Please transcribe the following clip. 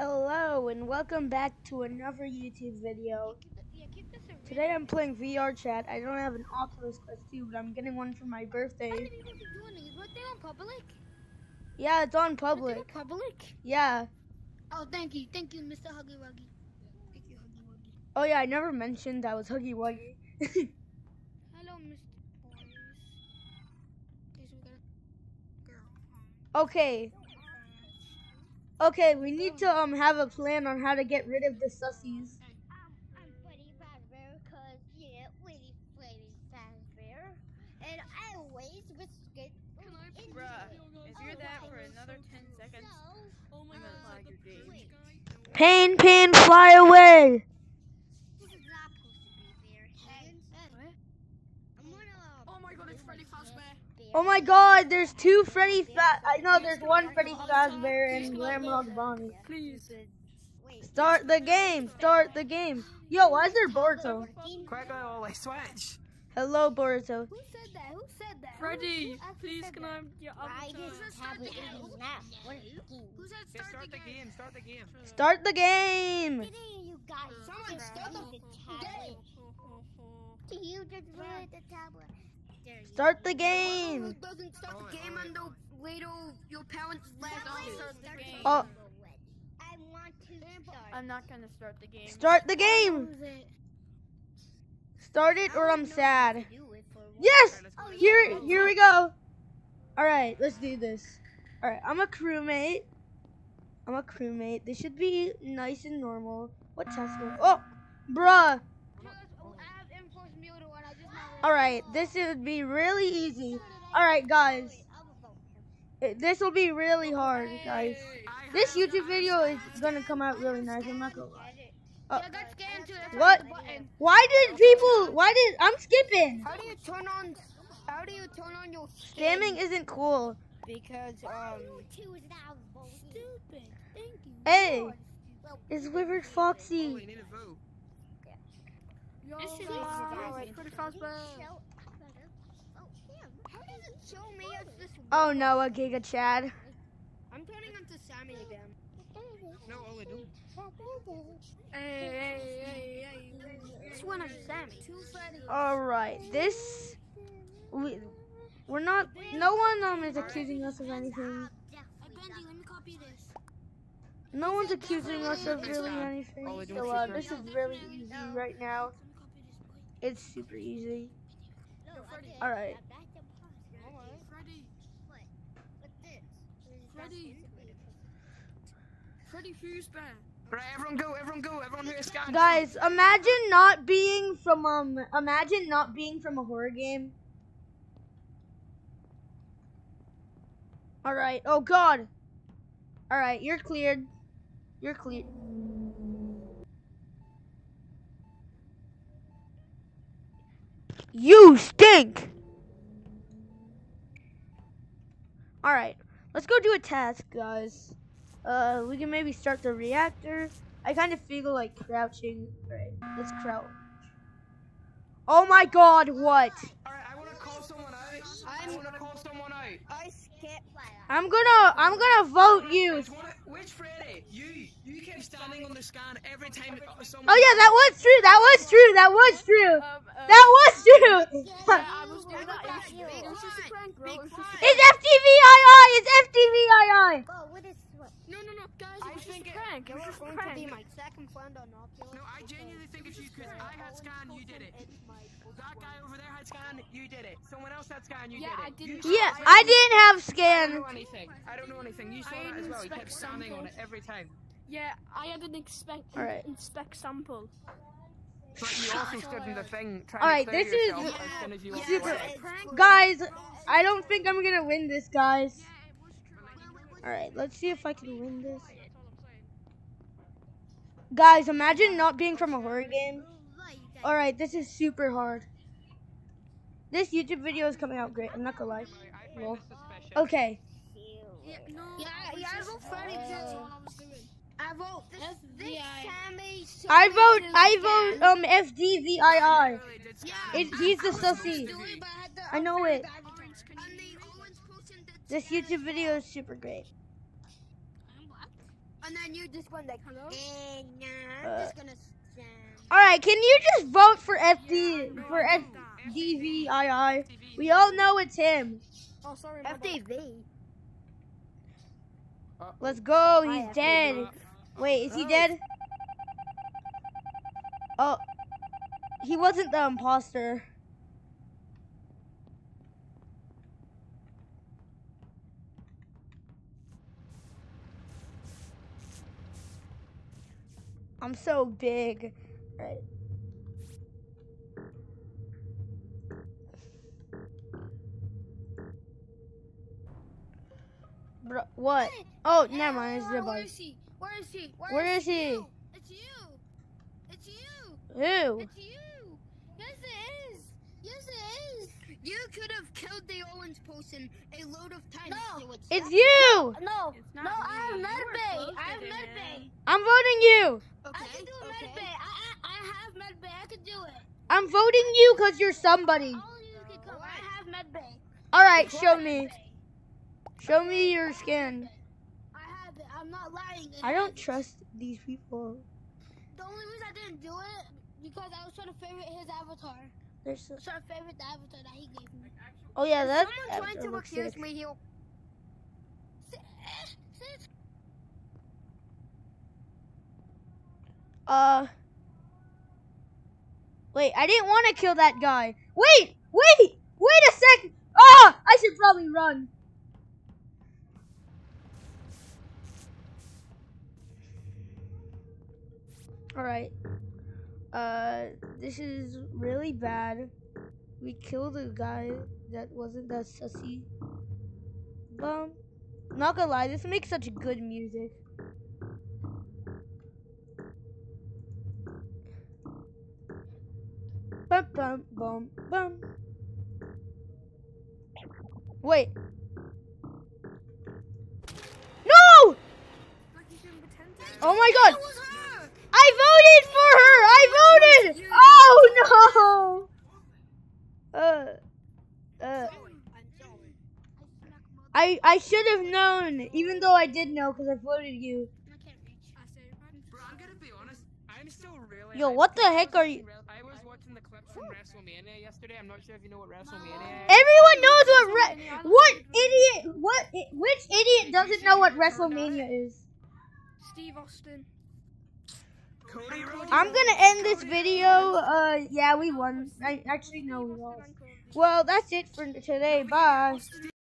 Hello and welcome back to another YouTube video. Today I'm playing VR chat. I don't have an Oculus Quest 2, but I'm getting one for my birthday. Is birthday on public? Yeah, it's on public. on public? Yeah. Oh, thank you, thank you, Mr. Huggy Wuggy. Thank you, Huggy Wuggy. Oh yeah, I never mentioned I was Huggy Wuggy. Hello, Mr. Boris. Okay, so we got a girl. Um, okay. Okay, we need to um have a plan on how to get rid of the sussies. Um, I'm Freddy Fazbear, cause yeah, Freddy Freddy Fazbear, and I always biscuit. Bruh, if you're that for another 10 seconds, oh my I'm gonna god. flag your game. Pain, pain, fly away. This is not supposed to be fair. Hey, What? I'm gonna. Oh my god, it's Freddy Fazbear. Oh my god, there's two Freddy Fa- I know there's one Freddy Fazbear and Glamrock Bonnie. Please. Start the game, start the game. Yo, why is there Boruto? quick, Ollie, switch. Hello, Boruto. Who said that? Who said that? Freddy, please said can? I have your I avatar? just have it in his mouth. What a scheme. Who said start, start the game, start the game. Start the game. You guys. Someone just start the ruined tablet. You just ruined the tablet. There you Start the game. doesn't start Oh, the game until later your parents let Start us the start the game. game. Oh. I want to start. I'm not gonna start the game. Start the game. It? Start it or I'm sad. Do it for one. Yes. Alright, let's go. Oh, Here, here we go. All right, let's do this. All right, I'm a crewmate. I'm a crewmate. This should be nice and normal. What task? do- Oh, bruh. All right, this would be really easy. All right, guys. Wait, I will vote him. This will be really hard, guys. This YouTube video is gonna come out really nice. I'm not gonna lie. Yeah, I got scanned too. That's What? Why did people? Why did I'm skipping? How do you turn on? How do you turn on your Scamming isn't cool. Because um. Is now. Stupid. Thank you. Hey, Well, it's Withered Ollie, Foxy. need a vote. Yo, This is guys, easy. Freddy you Fazbear. show- Oh. How does it show me as this? Oh no, a Giga Chad. I'm turning into Sammy again. No, Ollie, don't. Hey, hey, hey, hey. This one is Sammy. Two All right, this we we're not. No one um is accusing us of anything. Benji, let me copy this. No one's accusing us of really anything. So uh, this is really easy right now. It's super easy. All right. Freddy. Freddy. Freddy Fazbear. Right, everyone go, everyone go, everyone who is scanned. Guys, imagine not being from um. Imagine not being from a horror game. All right. Oh God. All right, you're cleared. You're cleared. You stink. All right, let's go do a task, guys. Uh, we can maybe start the reactor. I kind of feel like crouching. Right, let's crouch. Oh my god, what? Alright, I wanna call someone out. I I'm- wanna call someone out. I skip. I'm gonna, I'm gonna vote you. Which, one, which Freddy? You. You standing on the scan every time someone. Oh yeah, that was true. That was true. That was true. Um, uh, That was true. yeah, I was doing that. It was, Big it just a prank, bro. Big It was just a fun. It's FTVII. It's FTVII. Oh, what is what? No, no, no, guys. I It was just think a it- prank. It was just a going to be prank. my second friend on Oculus. No, I genuinely think if you could. I had scan, you did it. That guy over there had scan, you did it. Someone else had scan, you Yeah, did it. I didn't- Yeah. I didn't have I don't scan. know anything. I don't know anything. You saw I that as well. You kept standing on it every time. Yeah, I had an expect Alright. inspect sample. But you also stood in the thing trying Alright, to clear this is yourself as as super- away. Guys, I don't think I'm gonna win this, guys. All right, let's see if I can win this. Guys, imagine not being from a horror game. All right, this is super hard. This YouTube video is coming out great. I'm not gonna lie. I find Well, this suspicious. Okay. Yeah, yeah, I vote Freddy. I vote this, this Sammy. I vote. I Silverman. vote. Um, FDVII. Really did. Yeah, It, he's the I was sussy. it, I I know it. the advertisement. And the Owens person did This YouTube video is super great. And then you just went like, hello? And uh, Uh, I'm just gonna stand. All right, can you just vote for FD for FDVII? We all know it's him. Oh, sorry. FDV. Let's go. He's FDV. dead. Wait, is he dead? Oh, he wasn't the imposter. I'm so big. Right. Bro, what? Oh, never mind. It's the bug. Is he? Where is he? Where is he? you? It's you. It's you. Who? It's you. Yes, it is. Yes, it is. You could have killed the Owens person a load of times. No. It's you! No. It's not No, I have me. You were medbay. closer I have to medbay. him. I'm voting you! I can do a medbay. I, I, I have medbay. I can do it. I'm voting you because you're somebody. All of you can come. I have medbay. Alright, show me. Show me your skin. I have it. I'm not lying. I don't trust these people. The only reason I didn't do it because I was trying to favorite his avatar. They're so- I was trying to favorite the avatar that he gave me. oh yeah, that. Someone trying to accuse sick. me here. Sis- sis- Uh. Wait, I didn't want to kill that guy. Wait, wait, wait a second. Ah, I should probably run. All right. Uh, this is really bad. We killed a guy that wasn't that sussy. Um, not gonna lie, this makes such good music. Bum bum bum bum. Wait. No! Like you can pretend to. Oh my god! It was her! I voted for her! I voted! Oh no! Uh, uh, I I should have known, even though I did know because I voted you. I can't reach. I say, man. Bro, I'm gonna be honest. I'm still really. Yo, what the heck are you- I was watching the clips from WrestleMania yesterday. I'm not sure if you know what WrestleMania is. Everyone knows what re- what idiot what which idiot doesn't know what WrestleMania is. Steve Austin. I'm gonna end this video. Uh, yeah, we won. I actually no, we lost. Well, that's it for today. Bye.